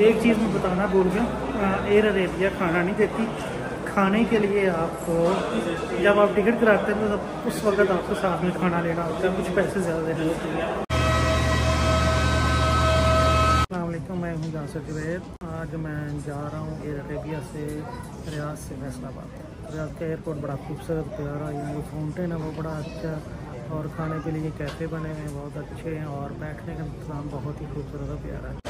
एक चीज़ मैं बताना भूल गया। एयर अरेबिया खाना नहीं देती। खाने के लिए आपको जब आप टिकट कराते हैं तो उस वक्त आपको साथ में खाना लेना होता है, कुछ पैसे ज़्यादा देने होते हैं मैं हूँ जासर जुबैद आज मैं जा रहा हूँ एयर अरेबिया से रियाज से फैसलाबाद। रियाज का एयरपोर्ट बड़ा खूबसूरत, प्यारा यहाँ जो फाउंटेन है वो बड़ा अच्छा और खाने के लिए कैफ़े बने हुए हैं, बहुत अच्छे हैं और बैठने का इंतज़ाम बहुत ही खूबसूरत और प्यारा है।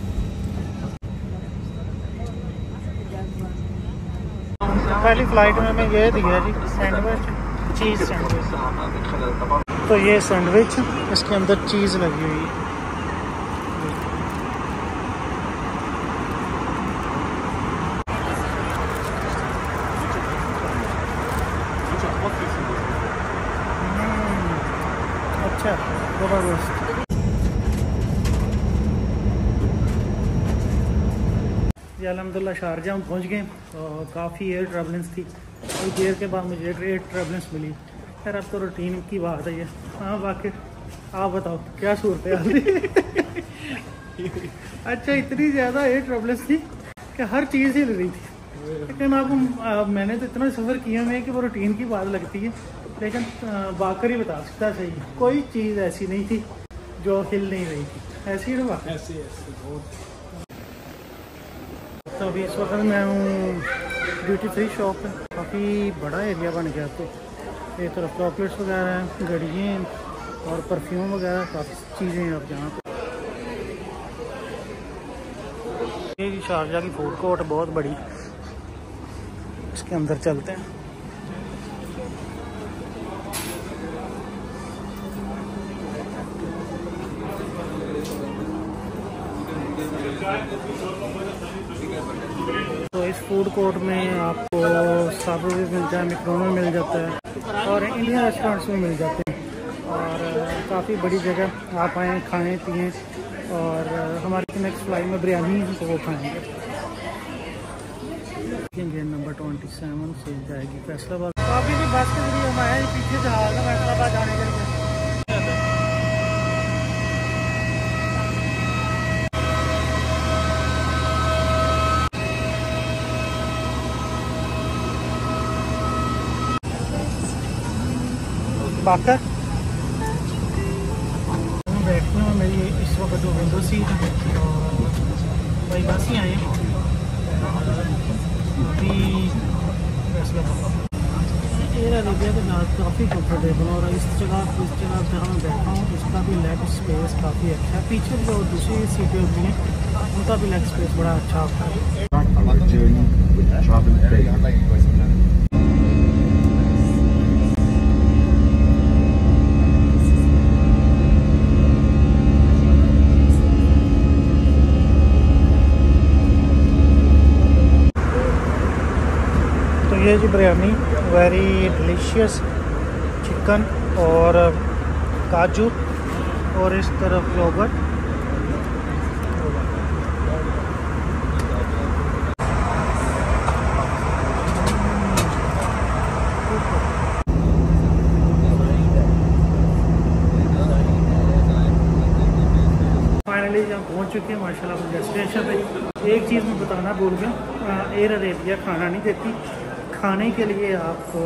पहली फ़्लाइट में हमें ये दिया जी सैंडविच चीज़ सैंडविच तो ये सैंडविच इसके अंदर चीज़ लगी हुई है। अच्छा ज़बरदस्त। जी अलहमदिल्ला शारजा हम पहुँच गए। और काफ़ी एयर ट्रेवलेंस थी। और देर के बाद मुझे एयर ट्रेवलेंस मिली। खैर अब तो रूटीन की बात है ये। हाँ बाकी आप बताओ क्या सूरत है अच्छा इतनी ज़्यादा एयर ट्रेवलेंस थी कि हर चीज़ ही रही थी। लेकिन अब आ, मैंने तो इतना सफ़र किया हुआ है कि वो रूटीन की बात लगती है। लेकिन बाकर ही बता सकता सही। कोई चीज़ ऐसी नहीं थी जो हिल नहीं रही थी। ऐसी ही ऐसे ऐसे बहुत। तो अभी इस वक्त मैं हूँ ड्यूटी फ्री शॉप है काफ़ी बड़ा एरिया बन गया तो। एक तरफ़ चॉकलेट्स वगैरह हैं, घड़ियाँ और परफ्यूम वगैरह, काफ़ी चीज़ें हैं अब यहाँ पे। ये शारजा की फ़ूड कोर्ट बहुत बड़ी। इसके अंदर चलते हैं। तो इस फ़ूड कोर्ट में आपको साबु भी मिल जाए मिक्रोनो मिल जाता है और इंडियन रेस्टोरेंट्स भी मिल जाते हैं। और काफ़ी बड़ी जगह आप आएँ, खाएँ, पिएँ और हमारी नेक्स्ट फ़्लाइट में बिरयानी तो वो खाएँगे। देखेंगे नंबर ट्वेंटी सेवन से जाएगी फैसलाबाद। काफ़ी भी बस के ज़रिए हम आए पीछे है, फैसलाबाद जाने के लिए। बाकर। हूँ मेरी इस वक्त जो विंडो सीट है और भाई बस ही आए हैं। अभी फैसला काफ़ी कंफर्टेबल और इस जगह इस जगह जहाँ मैं बैठा हूँ उसका भी लेग स्पेस काफ़ी अच्छा है। पीछे जो दूसरी सीटें होती हैं उनका भी लेग स्पेस बड़ा अच्छा होता है। तो ये जी बिरयानी वेरी डिलीशियस चिकन और काजू और इस तरफ़ योगर्ट पहुँच चुके हैं, माशाल्लाह डेस्टिनेशन पे। एक चीज़ मैं बताना भूल गया एयर अरेबिया खाना नहीं देती। खाने के लिए आपको,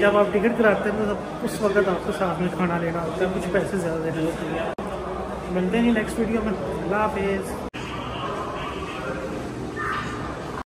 जब आप टिकट कराते हैं तो उस वक्त आपको साथ में खाना लेना होता है, कुछ पैसे ज़्यादा देने हैं। मिलते हैं नेक्स्ट वीडियो में। अल्लाह हाफिज़।